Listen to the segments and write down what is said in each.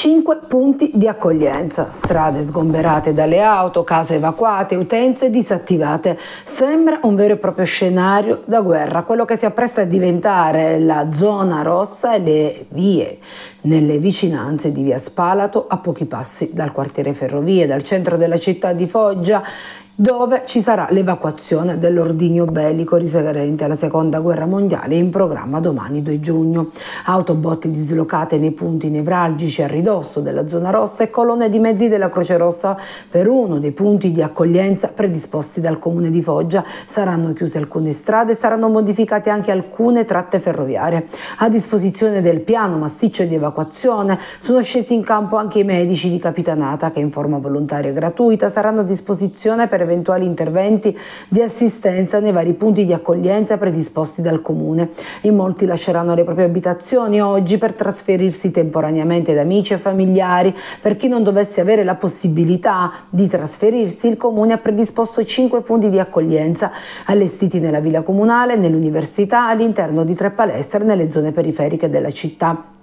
Cinque punti di accoglienza, strade sgomberate dalle auto, case evacuate, utenze disattivate. Sembra un vero e proprio scenario da guerra, quello che si appresta a diventare la zona rossa e le vie. Nelle vicinanze di via Spalato a pochi passi dal quartiere Ferrovie, dal centro della città di Foggia dove ci sarà l'evacuazione dell'ordigno bellico risalente alla seconda guerra mondiale in programma domani 2 giugno. Autobotti dislocate nei punti nevralgici a ridosso della zona rossa e colonne di mezzi della Croce Rossa per uno dei punti di accoglienza predisposti dal comune di Foggia. Saranno chiuse alcune strade e saranno modificate anche alcune tratte ferroviarie. A disposizione del piano massiccio di evacuazione sono scesi in campo anche i medici di Capitanata che in forma volontaria e gratuita saranno a disposizione per eventuali interventi di assistenza nei vari punti di accoglienza predisposti dal Comune. In molti lasceranno le proprie abitazioni oggi per trasferirsi temporaneamente da amici e familiari. Per chi non dovesse avere la possibilità di trasferirsi, il Comune ha predisposto cinque punti di accoglienza allestiti nella villa comunale, nell'università, all'interno di tre palestre nelle zone periferiche della città.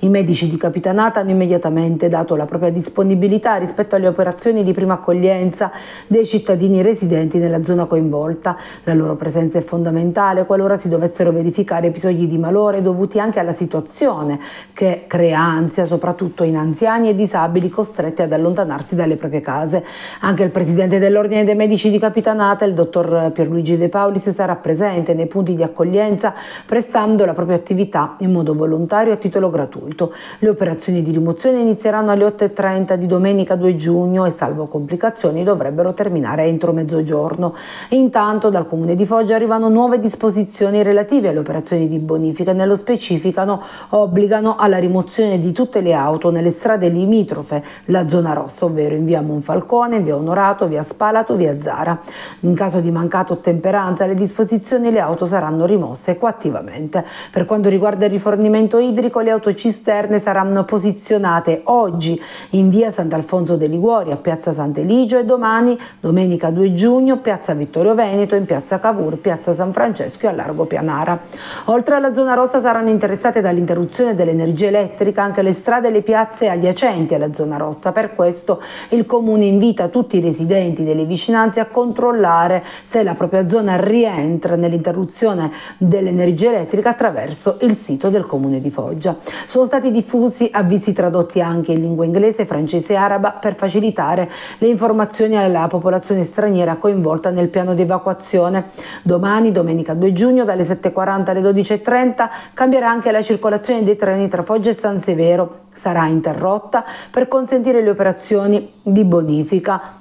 I medici di Capitanata hanno immediatamente dato la propria disponibilità rispetto alle operazioni di prima accoglienza dei cittadini residenti nella zona coinvolta. La loro presenza è fondamentale qualora si dovessero verificare episodi di malore dovuti anche alla situazione che crea ansia soprattutto in anziani e disabili costretti ad allontanarsi dalle proprie case. Anche il presidente dell'Ordine dei Medici di Capitanata, il dottor Pierluigi De Paulis, sarà presente nei punti di accoglienza prestando la propria attività in modo volontario a titolo gratuito gratuito. Le operazioni di rimozione inizieranno alle 8.30 di domenica 2 giugno e salvo complicazioni dovrebbero terminare entro mezzogiorno. Intanto dal Comune di Foggia arrivano nuove disposizioni relative alle operazioni di bonifica, nello specificano obbligano alla rimozione di tutte le auto nelle strade limitrofe, la zona rossa, ovvero in via Monfalcone, via Onorato, via Spalato, via Zara. In caso di mancata ottemperanza le disposizioni le auto saranno rimosse coattivamente. Per quanto riguarda il rifornimento idrico le auto cisterne saranno posizionate oggi in via Sant'Alfonso de Liguori a piazza Sant'Eligio e domani, domenica 2 giugno, piazza Vittorio Veneto, in piazza Cavour, piazza San Francesco e a Largo Pianara. Oltre alla zona rossa saranno interessate dall'interruzione dell'energia elettrica anche le strade e le piazze adiacenti alla zona rossa. Per questo il Comune invita tutti i residenti delle vicinanze a controllare se la propria zona rientra nell'interruzione dell'energia elettrica attraverso il sito del Comune di Foggia. Sono stati diffusi avvisi tradotti anche in lingua inglese, francese e araba per facilitare le informazioni alla popolazione straniera coinvolta nel piano di evacuazione. Domani, domenica 2 giugno, dalle 7.40 alle 12.30 cambierà anche la circolazione dei treni tra Foggia e San Severo. Sarà interrotta per consentire le operazioni di bonifica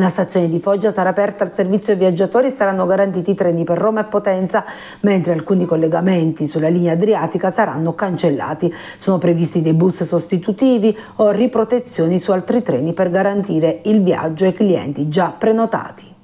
la stazione di Foggia sarà aperta al servizio viaggiatori e saranno garantiti treni per Roma e Potenza, mentre alcuni collegamenti sulla linea adriatica saranno cancellati. Sono previsti dei bus sostitutivi o riprotezioni su altri treni per garantire il viaggio ai clienti già prenotati.